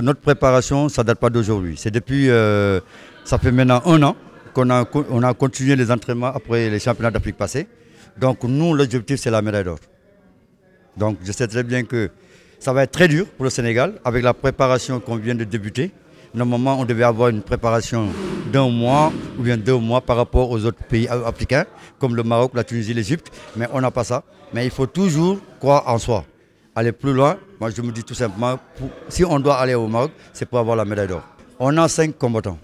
Notre préparation, ça ne date pas d'aujourd'hui. C'est depuis, euh, ça fait maintenant un an qu'on a, on a continué les entraînements après les championnats d'Afrique passés. Donc nous, l'objectif, c'est la médaille d'or. Donc je sais très bien que ça va être très dur pour le Sénégal avec la préparation qu'on vient de débuter. Normalement, on devait avoir une préparation d'un mois ou bien deux mois par rapport aux autres pays africains, comme le Maroc, la Tunisie, l'Égypte. Mais on n'a pas ça. Mais il faut toujours croire en soi. Aller plus loin, moi je me dis tout simplement, si on doit aller au Maroc, c'est pour avoir la médaille d'or. On a cinq combattants.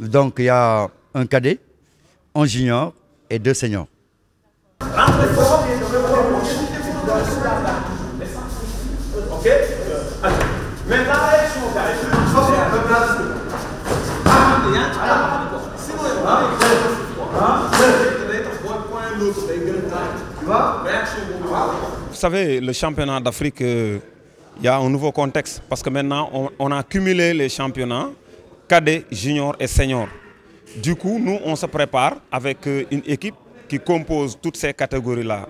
Donc il y a un cadet, un junior et deux seniors. Vous savez, le championnat d'Afrique, il y a un nouveau contexte parce que maintenant, on, a cumulé les championnats cadets, juniors et seniors. Du coup, nous, on se prépare avec une équipe qui compose toutes ces catégories-là,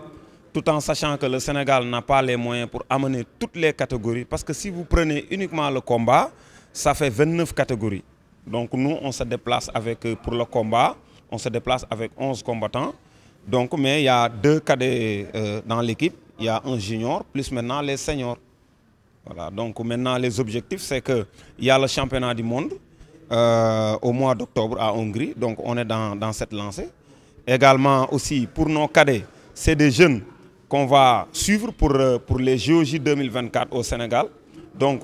tout en sachant que le Sénégal n'a pas les moyens pour amener toutes les catégories. Parce que si vous prenez uniquement le combat, ça fait 29 catégories. Donc nous, on se déplace avec, pour le combat, on se déplace avec 11 combattants. Donc, mais il y a deux cadets euh, dans l'équipe. Il y a un junior, plus maintenant les seniors. Voilà, donc maintenant les objectifs, c'est qu'il y a le championnat du monde euh, au mois d'octobre à Hongrie. Donc on est dans, cette lancée. Également aussi pour nos cadets, c'est des jeunes qu'on va suivre pour, euh, pour les JOJ 2024 au Sénégal. Donc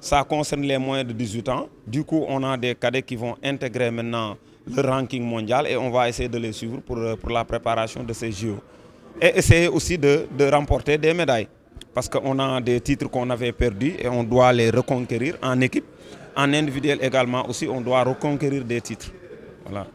ça concerne les moins de 18 ans. Du coup, on a des cadets qui vont intégrer maintenant le ranking mondial et on va essayer de les suivre pour, pour la préparation de ces JO. Et essayer aussi de, de remporter des médailles. Parce qu'on a des titres qu'on avait perdus et on doit les reconquérir en équipe. En individuel également aussi, on doit reconquérir des titres. Voilà.